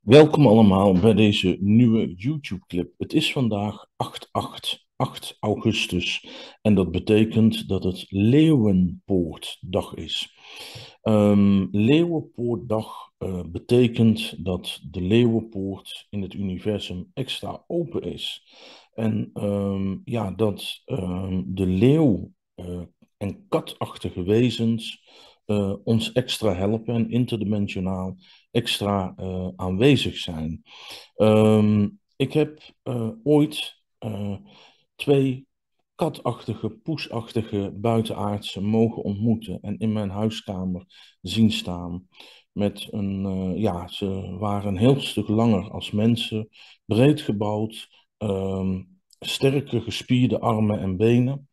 Welkom allemaal bij deze nieuwe YouTube-clip. Het is vandaag 8-8, 8 augustus. En dat betekent dat het Leeuwenpoortdag is. Um, Leeuwenpoortdag uh, betekent dat de Leeuwenpoort in het universum extra open is. En um, ja, dat um, de leeuw uh, en katachtige wezens uh, ons extra helpen en interdimensionaal extra uh, aanwezig zijn. Um, ik heb uh, ooit twee katachtige, poesachtige buitenaardse mogen ontmoeten en in mijn huiskamer zien staan. Met een, ja, ze waren een heel stuk langer als mensen, breed gebouwd, um, sterke gespierde armen en benen.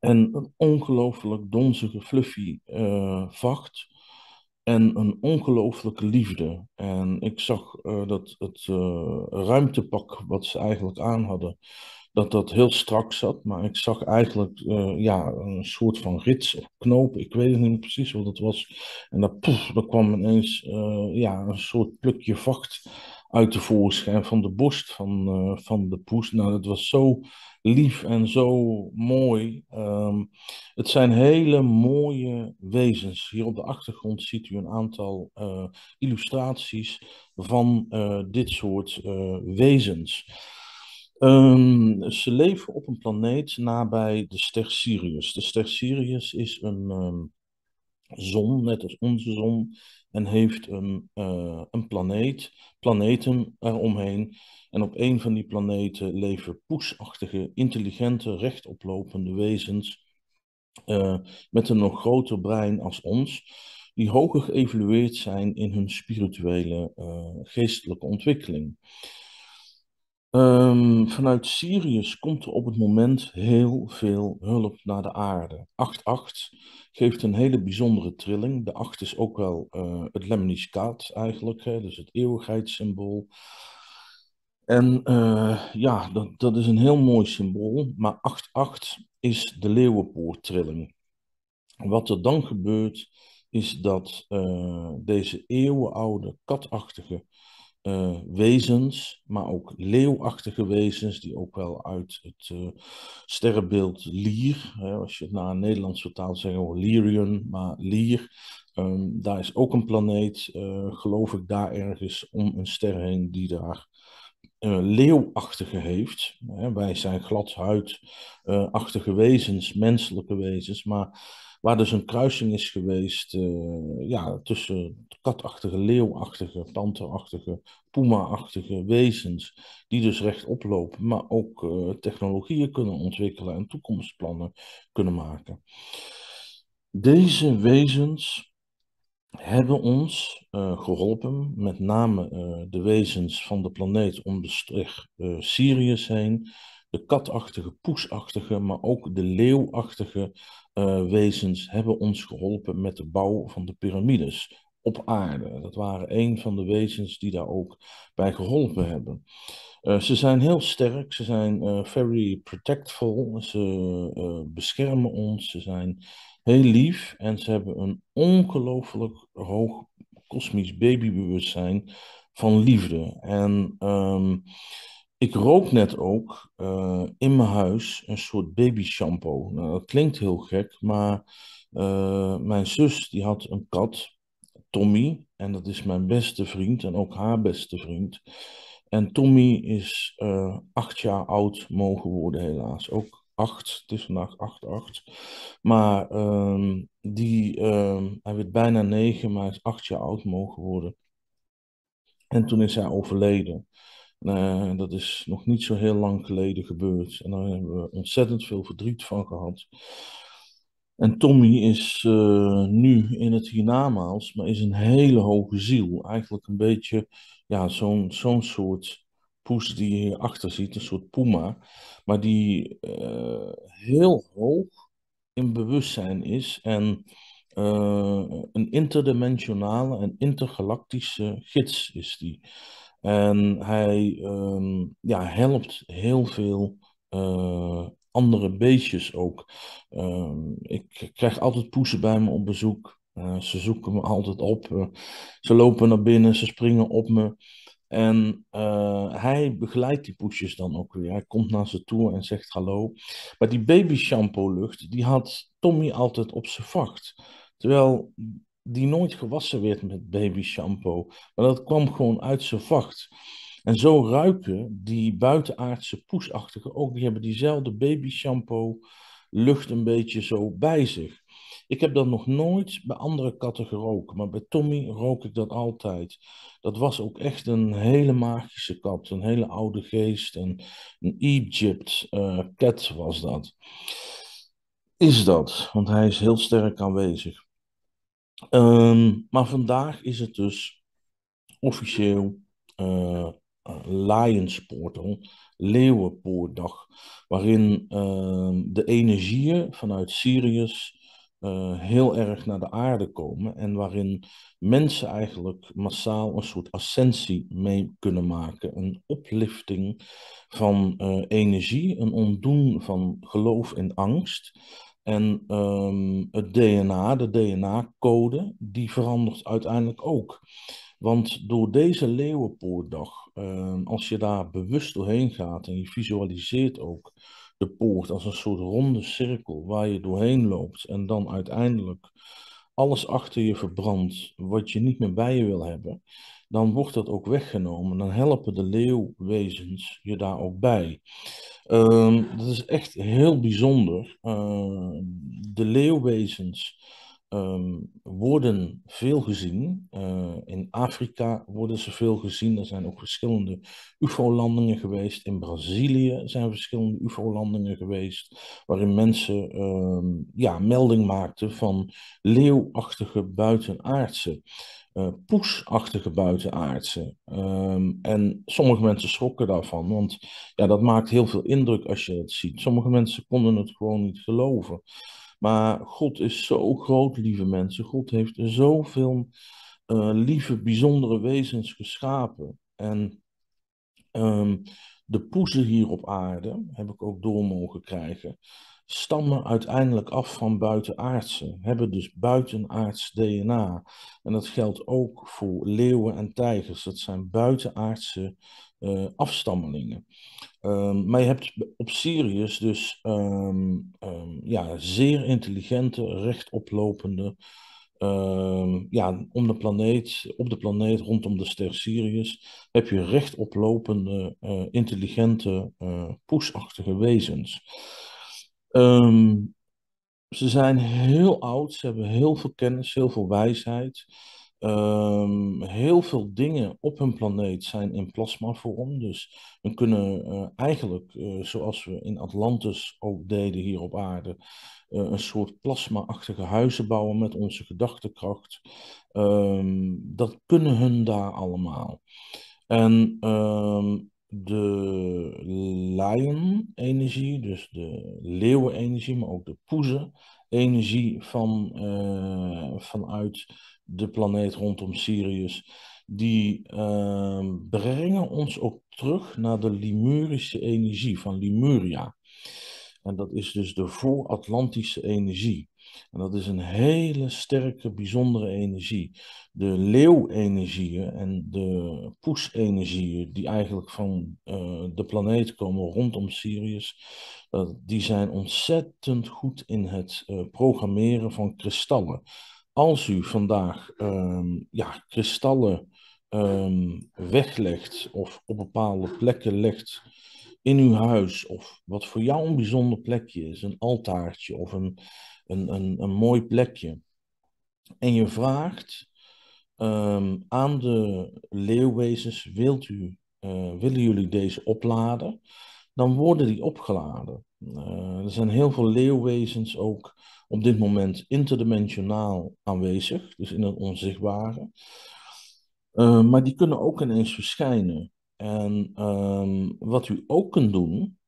En een ongelooflijk donzige, fluffy uh, vacht. En een ongelooflijke liefde. En ik zag uh, dat het uh, ruimtepak wat ze eigenlijk aan hadden, dat dat heel strak zat. Maar ik zag eigenlijk ja, een soort van rits of knoop. Ik weet niet meer precies wat het was. En daar, poef, kwam ineens ja, een soort plukje vacht uit de voorschijn van de borst van, uh, van de poes. Nou, dat was zo lief en zo mooi. Um, het zijn hele mooie wezens. Hier op de achtergrond ziet u een aantal uh, illustraties van uh, dit soort wezens. Um, ze leven op een planeet nabij de ster Sirius. De ster Sirius is een um, zon, net als onze zon, en heeft een, uh, een planeet, planeten eromheen. En op een van die planeten leven poesachtige, intelligente, rechtoplopende wezens uh, met een nog groter brein als ons, die hoger geëvolueerd zijn in hun spirituele, uh, geestelijke ontwikkeling. Um, vanuit Sirius komt er op het moment heel veel hulp naar de aarde. 8-8 geeft een hele bijzondere trilling. De 8 is ook wel uh, het lemniscaat eigenlijk, hè, dus het eeuwigheidssymbool. En uh, ja, dat, dat is een heel mooi symbool, maar 8-8 is de leeuwenpoorttrilling. Wat er dan gebeurt, is dat uh, deze eeuwenoude katachtige uh, wezens, maar ook leeuwachtige wezens, die ook wel uit het uh, sterrenbeeld Lier, hè, als je het naar een Nederlands vertaalt zeggen we maar Lier, um, daar is ook een planeet, uh, geloof ik, daar ergens om een ster heen die daar leeuwachtige heeft. Hè, wij zijn gladhuidachtige wezens, menselijke wezens, maar waar dus een kruising is geweest uh, ja, tussen katachtige, leeuwachtige, panterachtige, puma-achtige wezens, die dus rechtop lopen, maar ook uh, technologieën kunnen ontwikkelen en toekomstplannen kunnen maken. Deze wezens hebben ons uh, geholpen, met name de wezens van de planeet om de Sirius heen, de katachtige, poesachtige, maar ook de leeuwachtige uh, wezens hebben ons geholpen met de bouw van de piramides op aarde. Dat waren een van de wezens die daar ook bij geholpen hebben. Uh, ze zijn heel sterk, ze zijn uh, very protectful, ze beschermen ons, ze zijn heel lief en ze hebben een ongelooflijk hoog kosmisch babybewustzijn van liefde. En um, ik rook net ook uh, in mijn huis een soort baby shampoo. Nou, dat klinkt heel gek, maar uh, mijn zus die had een kat, Tommy, en dat is mijn beste vriend en ook haar beste vriend. En Tommy is uh, acht jaar oud mogen worden, helaas. Ook acht, het is vandaag acht, acht. Maar um, die, um, hij werd bijna negen, maar hij is acht jaar oud mogen worden. En toen is hij overleden. Uh, dat is nog niet zo heel lang geleden gebeurd. En daar hebben we ontzettend veel verdriet van gehad. En Tommy is uh, nu in het hiernamaals, maar is een hele hoge ziel. Eigenlijk een beetje ja, zo'n zo'n soort poes die je hier achter ziet, een soort puma. Maar die uh, heel hoog in bewustzijn is en een interdimensionale en intergalactische gids is die. En hij um, ja, helpt heel veel uh, andere beestjes ook. Um, ik krijg altijd poesen bij me op bezoek. Eh, ze zoeken me altijd op. eh, ze lopen naar binnen, ze springen op me. En eh, hij begeleidt die poesjes dan ook weer. Hij komt naar ze toe en zegt hallo. Maar die baby shampoo lucht, die had Tommy altijd op zijn vacht. Terwijl die nooit gewassen werd met baby shampoo. Maar dat kwam gewoon uit zijn vacht. En zo ruiken die buitenaardse poesachtige ook. Die hebben diezelfde baby shampoo lucht een beetje zo bij zich. Ik heb dat nog nooit bij andere katten geroken, maar bij Tommy rook ik dat altijd. Dat was ook echt een hele magische kat, een hele oude geest, een, een Egypt eh, cat was dat. Is dat, want hij is heel sterk aanwezig. Ehm, maar vandaag is het dus officieel uh, Lions Portal, Leeuwenpoortdag, waarin uh, de energieën vanuit Sirius uh, heel erg naar de aarde komen en waarin mensen eigenlijk massaal een soort ascensie mee kunnen maken, een oplifting van energie, een ontdoen van geloof en angst. En um, het DNA, de DNA-code, die verandert uiteindelijk ook. Want door deze Leeuwenpoortdag, uh, als je daar bewust doorheen gaat en je visualiseert ook de poort als een soort ronde cirkel waar je doorheen loopt en dan uiteindelijk alles achter je verbrandt wat je niet meer bij je wil hebben, dan wordt dat ook weggenomen. Dan helpen de leeuwwezens je daar ook bij. Uh, dat is echt heel bijzonder. Uh, de leeuwwezens um, worden veel gezien. Uh, in Afrika worden ze veel gezien. Er zijn ook verschillende UFO-landingen geweest. In Brazilië zijn verschillende UFO-landingen geweest. Waarin mensen um, ja, melding maakten van leeuwachtige buitenaardse. Uh, poesachtige buitenaardse. Um, en sommige mensen schrokken daarvan, want ja, dat maakt heel veel indruk als je het ziet. Sommige mensen konden het gewoon niet geloven. Maar God is zo groot, lieve mensen. God heeft zoveel uh, lieve, bijzondere wezens geschapen. En um, de poezen hier op aarde, heb ik ook door mogen krijgen, stammen uiteindelijk af van buitenaardse, hebben dus buitenaards DNA. En dat geldt ook voor leeuwen en tijgers. Dat zijn buitenaardse uh, afstammelingen. Um, maar je hebt op Sirius dus um, um, ja, zeer intelligente, rechtoplopende, ja, om de planeet, op de planeet rondom de ster Sirius, heb je rechtoplopende, uh, intelligente, uh, poesachtige wezens. Ze zijn heel oud, ze hebben heel veel kennis, heel veel wijsheid. Um, heel veel dingen op hun planeet zijn in plasmavorm. Dus we kunnen uh, eigenlijk, uh, zoals we in Atlantis ook deden hier op aarde, uh, een soort plasma-achtige huizen bouwen met onze gedachtekracht. Um, dat kunnen hun daar allemaal. En um, de lion-energie, dus de leeuwen-energie, maar ook de poezen-energie van, vanuit de planeet rondom Sirius, die uh, brengen ons ook terug naar de Lemurische energie van Lemuria. En dat is dus de vooratlantische energie. En dat is een hele sterke, bijzondere energie. De leeuwenergieën en de poesenergieën, die eigenlijk van uh, de planeet komen rondom Sirius, die zijn ontzettend goed in het uh, programmeren van kristallen als u vandaag um, ja, kristallen um, weglegt of op bepaalde plekken legt in uw huis, of wat voor jou een bijzonder plekje is, een altaartje of een, een, een, een mooi plekje, en je vraagt um, aan de leeuwwezens, wilt u, uh, willen jullie deze opladen? Dan worden die opgeladen. Uh, er zijn heel veel leeuwwezens ook op dit moment interdimensionaal aanwezig, dus in het onzichtbare. Uh, maar die kunnen ook ineens verschijnen. En um, wat u ook kunt doen,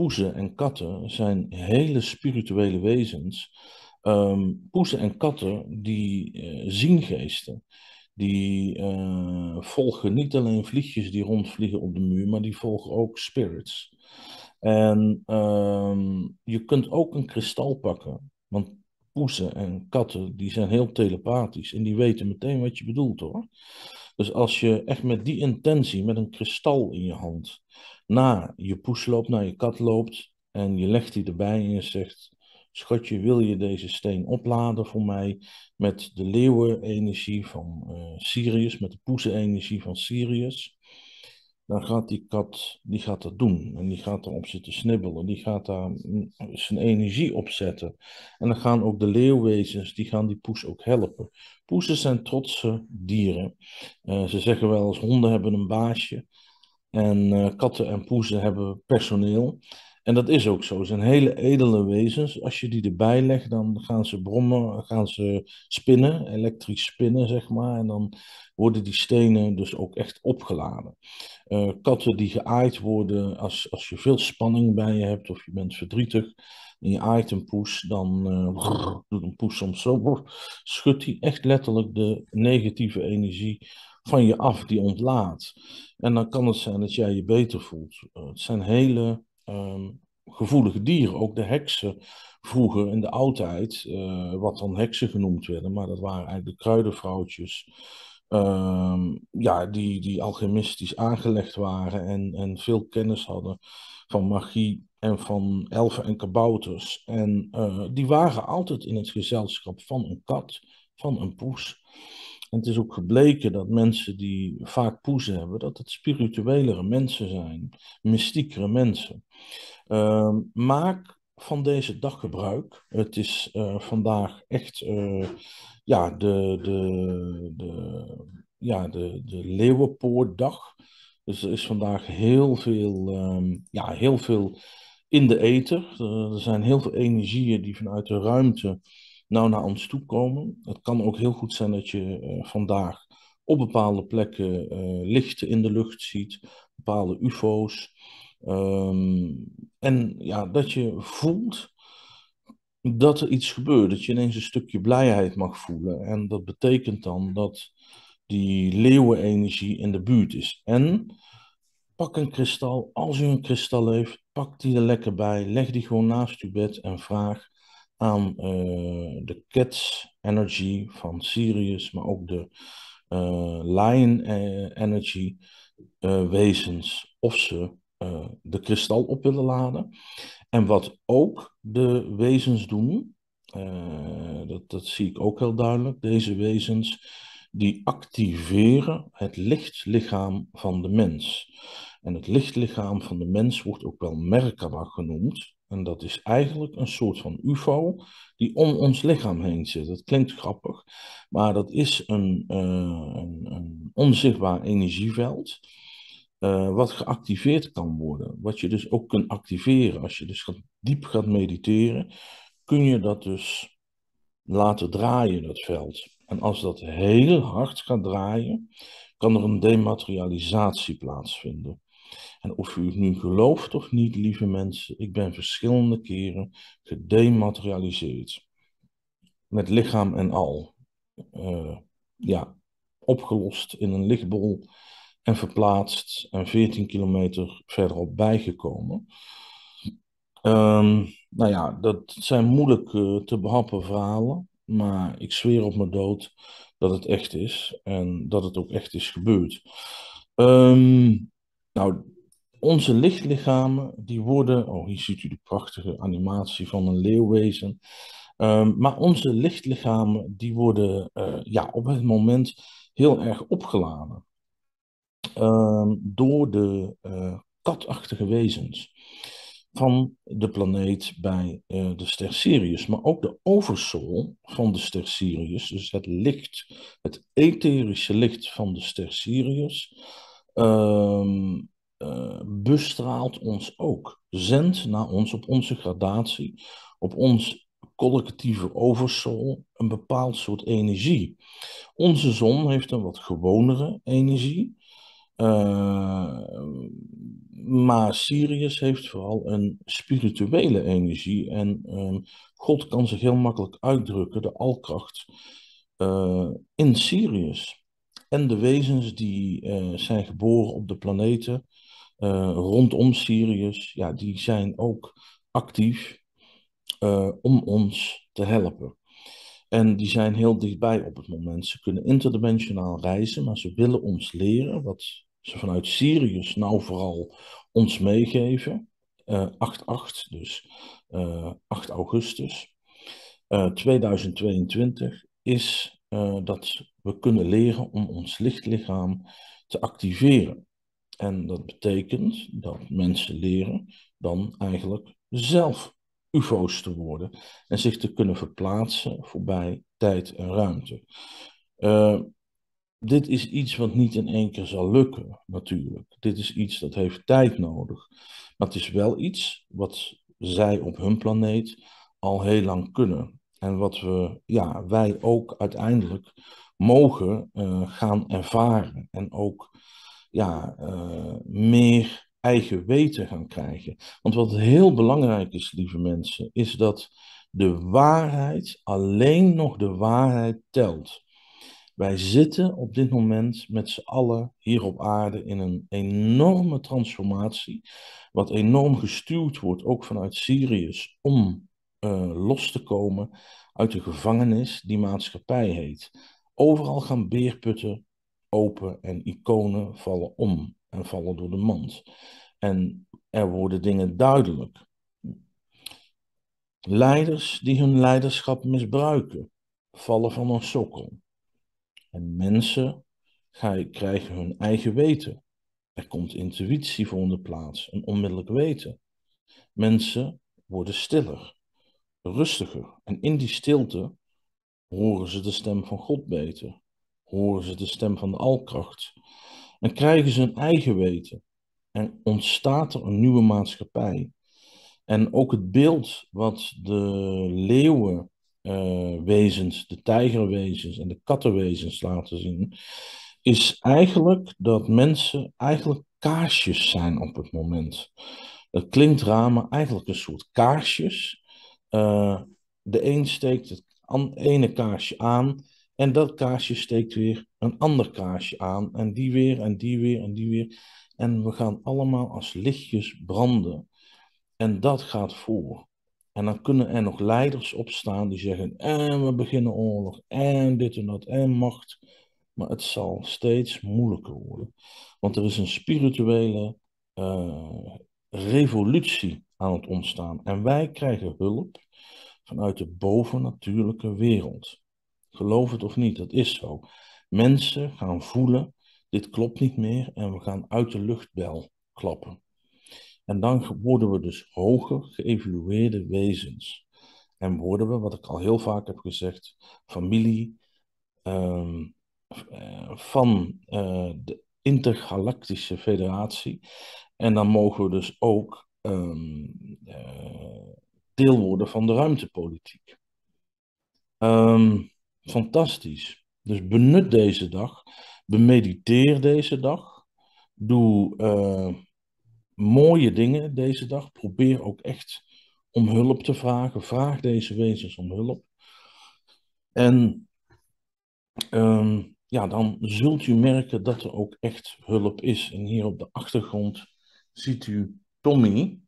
poezen en katten zijn hele spirituele wezens. Um, poezen en katten die uh, zien geesten. Die uh, volgen niet alleen vliegjes die rondvliegen op de muur, maar die volgen ook spirits. En um, je kunt ook een kristal pakken. Want poezen en katten, die zijn heel telepathisch en die weten meteen wat je bedoelt hoor. Dus als je echt met die intentie, met een kristal in je hand, naar je poes loopt, naar je kat loopt en je legt die erbij en je zegt, schatje, wil je deze steen opladen voor mij met de leeuwenenergie van uh, Sirius, met de poesenenergie van Sirius? Dan gaat die kat die gaat dat doen. En die gaat erop zitten snibbelen. Die gaat daar zijn energie op zetten. En dan gaan ook de leeuwwezens, die gaan die poes ook helpen. Poesen zijn trotse dieren. Uh, ze zeggen wel eens, honden hebben een baasje. En uh, katten en poezen hebben personeel. En dat is ook zo. Ze zijn hele edele wezens. Als je die erbij legt, dan gaan ze brommen, gaan ze spinnen, elektrisch spinnen, zeg maar. En dan worden die stenen dus ook echt opgeladen. Uh, katten die geaaid worden, als, als je veel spanning bij je hebt of je bent verdrietig en je aait een poes, dan uh, doet een poes soms zo, schudt hij echt letterlijk de negatieve energie van je af, die ontlaat. En dan kan het zijn dat jij je beter voelt. Uh, het zijn hele um, gevoelige dieren. Ook de heksen vroeger in de oudheid, wat dan heksen genoemd werden, maar dat waren eigenlijk de kruidenvrouwtjes. Um, ja, die, die alchemistisch aangelegd waren en, en veel kennis hadden van magie en van elfen en kabouters. En uh, die waren altijd in het gezelschap van een kat, van een poes. En het is ook gebleken dat mensen die vaak poezen hebben, dat het spirituelere mensen zijn, mystiekere mensen. Uh, maak van deze dag gebruik. Het is uh, vandaag echt uh, ja, de, de, de, ja, de, de Leeuwenpoortdag. Dus er is vandaag heel veel, um, ja, heel veel in de ether. Er zijn heel veel energieën die vanuit de ruimte nou naar ons toe komen. Het kan ook heel goed zijn dat je vandaag op bepaalde plekken lichten in de lucht ziet, bepaalde UFO's. Um, en ja, dat je voelt dat er iets gebeurt, dat je ineens een stukje blijheid mag voelen. En dat betekent dan dat die leeuwenenergie in de buurt is. En pak een kristal, als u een kristal heeft, pak die er lekker bij, leg die gewoon naast uw bed en vraag aan uh, de Cats Energy van Sirius, maar ook de uh, Lion uh, Energy wezens, of ze de kristal op willen laden. En wat ook de wezens doen, dat, dat zie ik ook heel duidelijk, deze wezens die activeren het lichtlichaam van de mens. En het lichtlichaam van de mens wordt ook wel Merkaba genoemd. En dat is eigenlijk een soort van UFO die om ons lichaam heen zit. Dat klinkt grappig, maar dat is een, uh, een, een onzichtbaar energieveld. Uh, wat geactiveerd kan worden. Wat je dus ook kunt activeren als je dus gaat, diep gaat mediteren, kun je dat dus laten draaien, dat veld. En als dat heel hard gaat draaien, kan er een dematerialisatie plaatsvinden. En of u het nu gelooft of niet, lieve mensen, ik ben verschillende keren gedematerialiseerd. Met lichaam en al. Uh, ja, opgelost in een lichtbol en verplaatst en 14 kilometer verderop bijgekomen. Um, nou ja, dat zijn moeilijk uh, te behappen verhalen, maar ik zweer op mijn dood dat het echt is en dat het ook echt is gebeurd. Um, nou, onze lichtlichamen, die worden, oh hier ziet u de prachtige animatie van een leeuwwezen. Um, maar onze lichtlichamen, die worden uh, ja, op het moment heel erg opgeladen. Um, door de uh, katachtige wezens van de planeet bij uh, de ster Sirius, maar ook de oversoul van de ster Sirius, dus het licht, het etherische licht van de ster Sirius, um, uh, bestraalt ons ook. Zendt naar ons op onze gradatie, op ons collectieve oversoul, een bepaald soort energie. Onze zon heeft een wat gewonere energie. Uh, maar Sirius heeft vooral een spirituele energie. En um, God kan zich heel makkelijk uitdrukken, de alkracht, uh, in Sirius. En de wezens die uh, zijn geboren op de planeten rondom Sirius, ja, die zijn ook actief om ons te helpen. En die zijn heel dichtbij op het moment. Ze kunnen interdimensionaal reizen, maar ze willen ons leren wat ze vanuit Sirius nou vooral ons meegeven. Uh, 8-8, dus uh, 8 augustus uh, 2022, is uh, dat we kunnen leren om ons lichtlichaam te activeren. En dat betekent dat mensen leren dan eigenlijk zelf UFO's te worden en zich te kunnen verplaatsen voorbij tijd en ruimte. Uh, dit is iets wat niet in één keer zal lukken, natuurlijk. Dit is iets dat heeft tijd nodig. Maar het is wel iets wat zij op hun planeet al heel lang kunnen. En wat we, ja, wij ook uiteindelijk mogen uh, gaan ervaren. En ook ja, uh, meer eigen weten gaan krijgen. Want wat heel belangrijk is, lieve mensen, is dat de waarheid, alleen nog de waarheid telt. Wij zitten op dit moment met z'n allen hier op aarde in een enorme transformatie, wat enorm gestuurd wordt, ook vanuit Sirius, om uh, los te komen uit de gevangenis die maatschappij heet. Overal gaan beerputten open en iconen vallen om en vallen door de mand. En er worden dingen duidelijk. Leiders die hun leiderschap misbruiken, vallen van een sokkel. En mensen krijgen hun eigen weten. Er komt intuïtie voor in de plaats, een onmiddellijk weten. Mensen worden stiller, rustiger. En in die stilte horen ze de stem van God beter. Horen ze de stem van de alkracht. En krijgen ze hun eigen weten. En ontstaat er een nieuwe maatschappij. En ook het beeld wat de leeuwenwezens, uh, de tijgerwezens en de kattenwezens laten zien, is eigenlijk dat mensen eigenlijk kaarsjes zijn op het moment. Het klinkt raar, maar eigenlijk een soort kaarsjes. Uh, de een steekt het ene kaarsje aan en dat kaarsje steekt weer een ander kaarsje aan en die weer en die weer en die weer. En we gaan allemaal als lichtjes branden. En dat gaat voor. En dan kunnen er nog leiders opstaan die zeggen: en we beginnen oorlog, en dit en dat, en macht. Maar het zal steeds moeilijker worden. Want er is een spirituele uh, revolutie aan het ontstaan. En wij krijgen hulp vanuit de bovennatuurlijke wereld. Geloof het of niet, dat is zo. Mensen gaan voelen dit klopt niet meer en we gaan uit de luchtbel klappen. En dan worden we dus hoger geëvolueerde wezens. En worden we, wat ik al heel vaak heb gezegd, familie um, uh, van uh, de Intergalactische Federatie. En dan mogen we dus ook um, uh, deel worden van de ruimtepolitiek. Um, fantastisch. Dus benut deze dag Bemediteer deze dag. Doe mooie dingen deze dag. Probeer ook echt om hulp te vragen. Vraag deze wezens om hulp. En um, ja, dan zult u merken dat er ook echt hulp is. En hier op de achtergrond ziet u Tommy.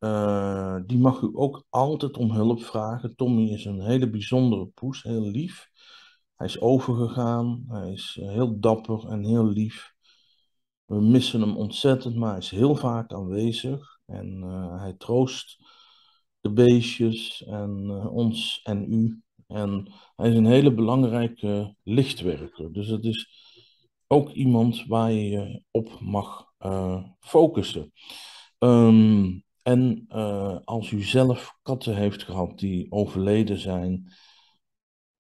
Uh, die mag u ook altijd om hulp vragen. Tommy is een hele bijzondere poes, heel lief. Hij is overgegaan, hij is eh, heel dapper en heel lief. We missen hem ontzettend, maar hij is heel vaak aanwezig. En uh, hij troost de beestjes en uh, ons en u. En hij is een hele belangrijke lichtwerker. Dus het is ook iemand waar je op mag uh, focussen. Um, en als u zelf katten heeft gehad die overleden zijn,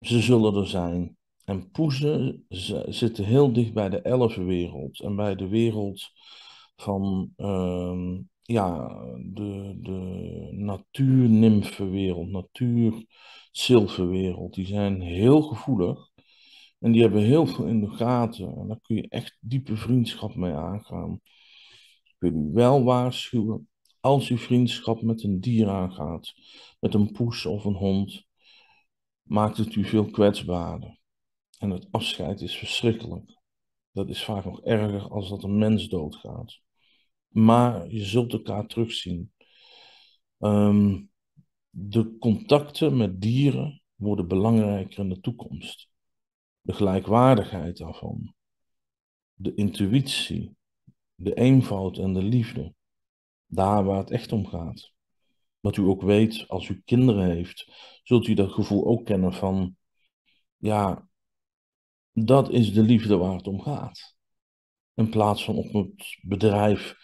ze zullen er zijn. En poezen zitten heel dicht bij de elfenwereld en bij de wereld van uh, ja, de, de natuurnimfenwereld, natuurzilverwereld. Die zijn heel gevoelig en die hebben heel veel in de gaten. En daar kun je echt diepe vriendschap mee aangaan. Ik wil u wel waarschuwen, als u vriendschap met een dier aangaat, met een poes of een hond, maakt het u veel kwetsbaarder. En het afscheid is verschrikkelijk. Dat is vaak nog erger als dat een mens doodgaat. Maar je zult elkaar terugzien. Um, de contacten met dieren worden belangrijker in de toekomst. De gelijkwaardigheid daarvan. De intuïtie. De eenvoud en de liefde. Daar waar het echt om gaat. Dat u ook weet, als u kinderen heeft, zult u dat gevoel ook kennen van, ja, dat is de liefde waar het om gaat. In plaats van op het bedrijf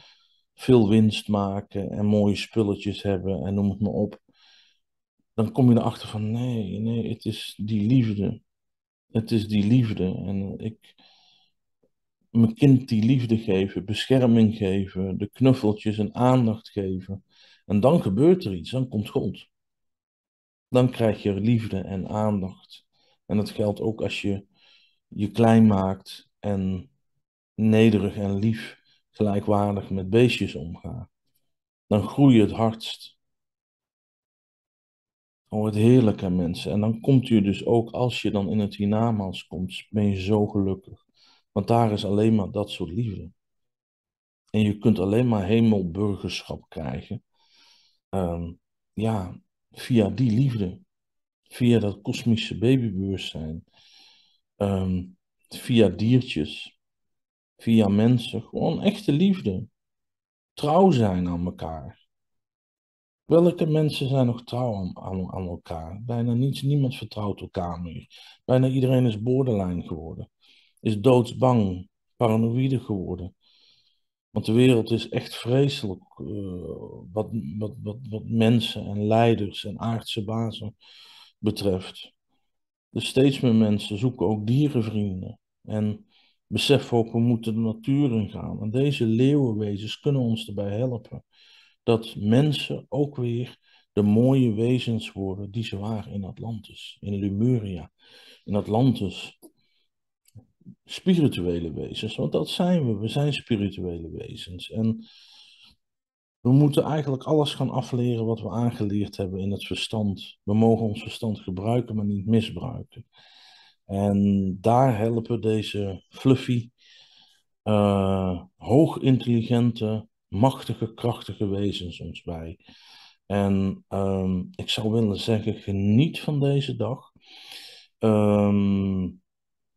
veel winst maken en mooie spulletjes hebben en noem het maar op. Dan kom je erachter van nee, nee, het is die liefde. Het is die liefde. En ik, mijn kind die liefde geven, bescherming geven, de knuffeltjes en aandacht geven. En dan gebeurt er iets, dan komt God. Dan krijg je liefde en aandacht. En dat geldt ook als je je klein maakt en nederig en lief, gelijkwaardig met beestjes omgaat. Dan groei je het hardst. Oh, het heerlijke mensen. En dan komt u dus ook, als je dan in het hiernamaals komt, ben je zo gelukkig. Want daar is alleen maar dat soort liefde. En je kunt alleen maar hemelburgerschap krijgen. Ehm, ja, via die liefde. Via dat kosmische babybewustzijn. Um, via diertjes. Via mensen. Gewoon echte liefde. Trouw zijn aan elkaar. Welke mensen zijn nog trouw aan, aan, elkaar? Bijna niets, niemand vertrouwt elkaar meer. Bijna iedereen is borderline geworden. Is doodsbang, paranoïde geworden. Want de wereld is echt vreselijk uh, wat, wat, wat, wat mensen en leiders en aardse bazen betreft. Dus steeds meer mensen zoeken ook dierenvrienden. En beseffen ook, we moeten de natuur in gaan. En deze leeuwenwezens kunnen ons erbij helpen. Dat mensen ook weer de mooie wezens worden die ze waren in Atlantis, in Lemuria, in Atlantis. Spirituele wezens, want dat zijn we. We zijn spirituele wezens. En we moeten eigenlijk alles gaan afleren wat we aangeleerd hebben in het verstand. We mogen ons verstand gebruiken, maar niet misbruiken. En daar helpen deze fluffy, uh, hoogintelligente, machtige, krachtige wezens ons bij. En um, ik zou willen zeggen, geniet van deze dag. Um,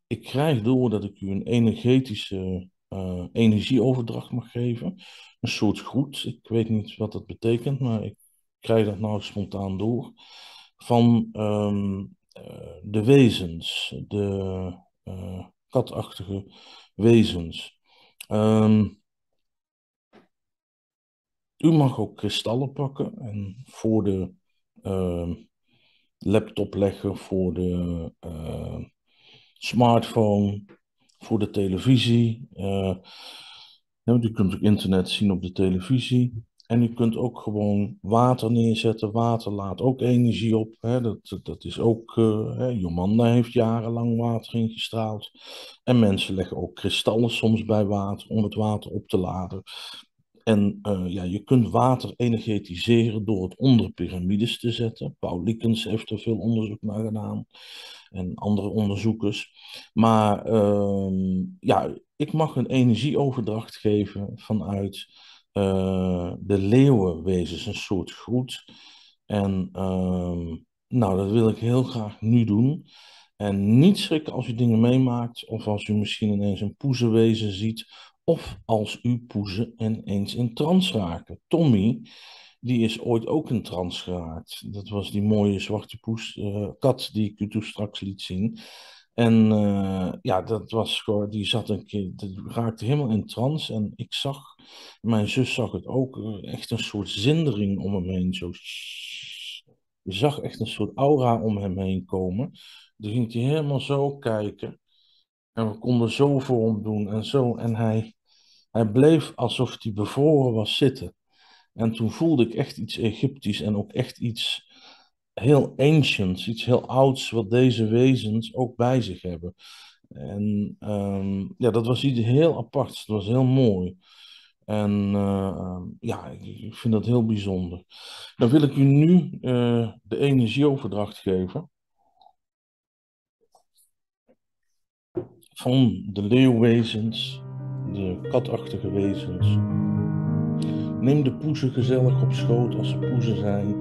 ik krijg door dat ik u een energetische uh, energieoverdracht mag geven. Een soort groet. Ik weet niet wat dat betekent, maar ik krijg dat nou spontaan door. Van um, uh, de wezens, de uh, katachtige wezens. Um, u mag ook kristallen pakken en voor de uh, laptop leggen, voor de uh, smartphone, voor de televisie. U kunt ook internet zien op de televisie. En u kunt ook gewoon water neerzetten. Water laat ook energie op. Hè. Dat, dat is ook. Uh. Jomanda heeft jarenlang water ingestraald. En mensen leggen ook kristallen soms bij water om het water op te laden. En uh, ja, je kunt water energetiseren door het onder piramides te zetten. Paul Likens heeft er veel onderzoek naar gedaan. En andere onderzoekers. Maar uh, ja, ik mag een energieoverdracht geven vanuit uh, de leeuwenwezens, een soort groet. En ehm, nou, dat wil ik heel graag nu doen. En niet schrikken als u dingen meemaakt, of als u misschien ineens een poezenwezen ziet, of als u poezen ineens in trance raken. Tommy, die is ooit ook in trance geraakt. Dat was die mooie zwarte poes, uh, kat die ik u toen straks liet zien. En uh, ja, dat was gewoon, die zat een keer, raakte helemaal in trance. En ik zag, mijn zus zag het ook, uh, echt een soort zindering om hem heen. Zo. Je zag echt een soort aura om hem heen komen. Toen ging hij helemaal zo kijken. En we konden zo voor hem doen en zo. En hij, hij bleef alsof hij bevroren was zitten. En toen voelde ik echt iets Egyptisch en ook echt iets heel ancients, iets heel ouds, wat deze wezens ook bij zich hebben. En um, ja, dat was iets heel aparts, dat was heel mooi. En uh, ja, ik vind dat heel bijzonder. Dan wil ik u nu uh, de energieoverdracht geven. Van de leeuwwezens, de katachtige wezens. Neem de poezen gezellig op schoot als ze poezen zijn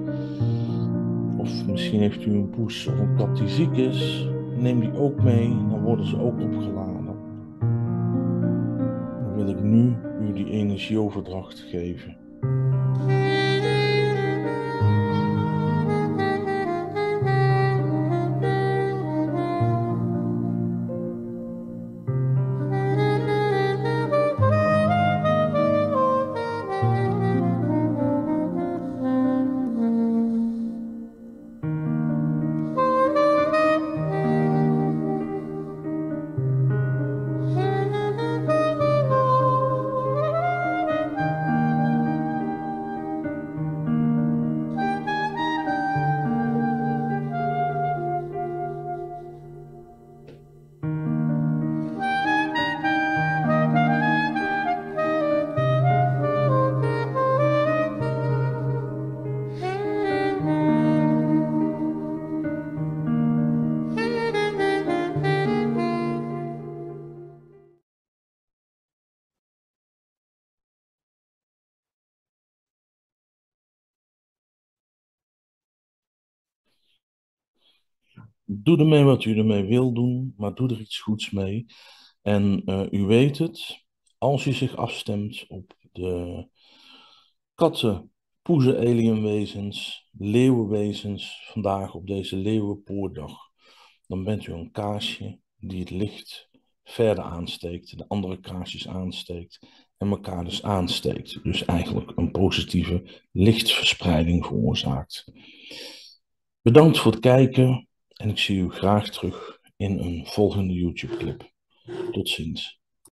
Of misschien heeft u een poes of een kat die ziek is. Neem die ook mee, dan worden ze ook opgeladen. Dan wil ik nu u die energieoverdracht geven. Doe ermee wat u ermee wil doen, maar doe er iets goeds mee. En uh, u weet het, als u zich afstemt op de katten, poezen, alienwezens, leeuwenwezens, vandaag op deze leeuwenpoordag, dan bent u een kaarsje die het licht verder aansteekt, de andere kaarsjes aansteekt en elkaar dus aansteekt. Dus eigenlijk een positieve lichtverspreiding veroorzaakt. Bedankt voor het kijken. En ik zie u graag terug in een volgende YouTube-clip. Tot ziens.